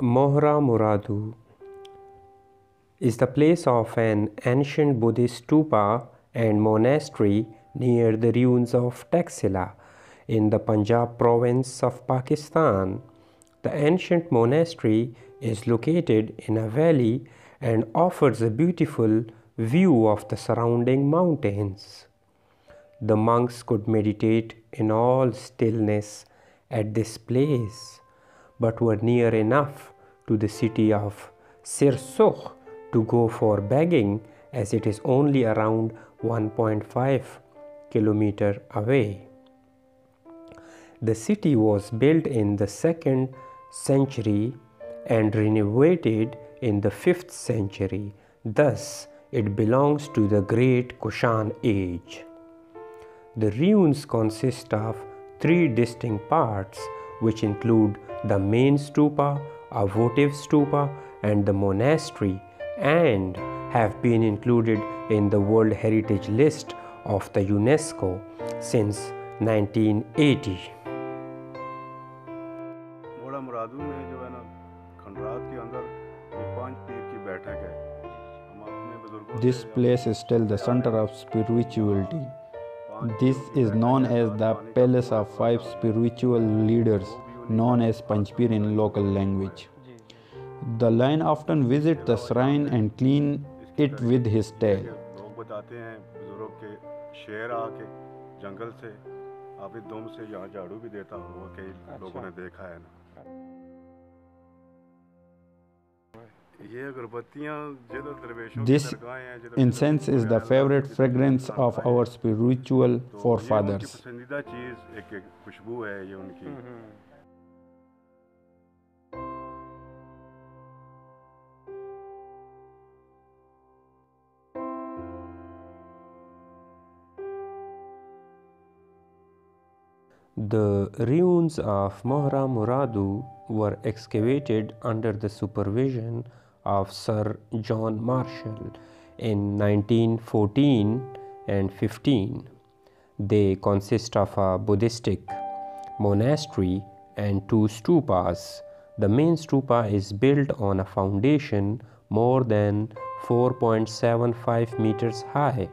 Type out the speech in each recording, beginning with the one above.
Mohra Muradu is the place of an ancient Buddhist stupa and monastery near the ruins of Taxila in the Punjab province of Pakistan. The ancient monastery is located in a valley and offers a beautiful view of the surrounding mountains. The monks could meditate in all stillness at this place but were near enough to the city of Sirsukh to go for begging as it is only around 1.5 kilometer away. The city was built in the 2nd century and renovated in the 5th century. Thus, it belongs to the Great Kushan age. The ruins consist of three distinct parts, which include the main stupa, a votive stupa, and the monastery, and have been included in the World Heritage List of the UNESCO since 1980. This place is still the center of spirituality. This is known as the Palace of Five Spiritual Leaders known as Panchpir in local language. The lion often visits the shrine and clean it with his tail. जंगल से आप दुम से यहाँ झाड़ू भी देता वो कई लोगों ने देखा है ना Uh, this incense is the favorite fragrance of our spiritual forefathers. The ruins of Mohra Muradu were excavated under the supervision of Sir John Marshall in 1914 and 15. They consist of a Buddhistic monastery and two stupas. The main stupa is built on a foundation more than 4.75 meters high.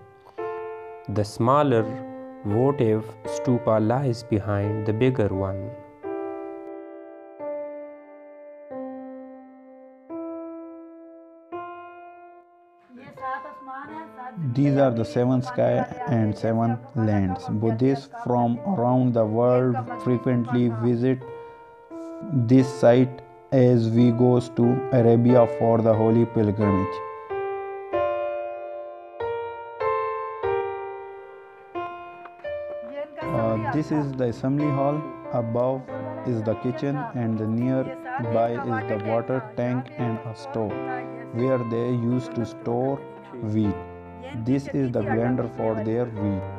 The smaller votive stupa lies behind the bigger one. These are the seven sky and seven lands. Buddhists from around the world frequently visit this site as we goes to Arabia for the holy pilgrimage. Uh, this is the assembly hall. Above is the kitchen, and nearby is the water tank and a store where they used to store wheat. This is the blender for their wheat.